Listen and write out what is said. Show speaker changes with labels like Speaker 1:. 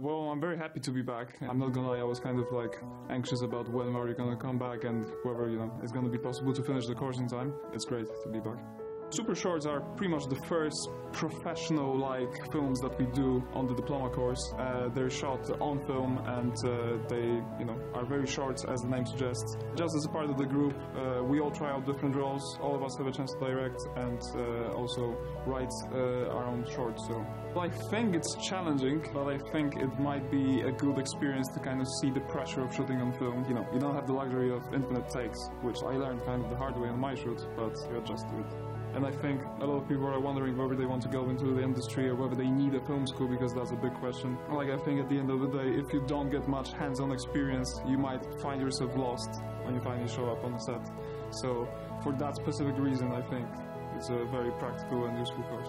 Speaker 1: Well, I'm very happy to be back. I'm not gonna lie, I was kind of like anxious about when are you gonna come back and whether, you know, it's gonna be possible to finish the course in time. It's great to be back. Super Shorts are pretty much the first professional like films that we do on the diploma course. Uh, they're shot on film and uh, they, you know, are very short as the name suggests. Just as a part of the group, uh, we all try out different roles. All of us have a chance to direct and uh, also write uh, our own shorts. So I think it's challenging, but I think it might be a good experience to kind of see the pressure of shooting on film. You know, you don't have the luxury of infinite takes, which I learned kind of the hard way on my shoot, but you adjust to it. And I think a lot of people are wondering whether they want to go into the industry or whether they need a film school because that's a big question. Like I think at the end of the day, if you don't get much hands-on experience, you might find yourself lost when you finally show up on the set. So for that specific reason, I think it's a very practical and useful course.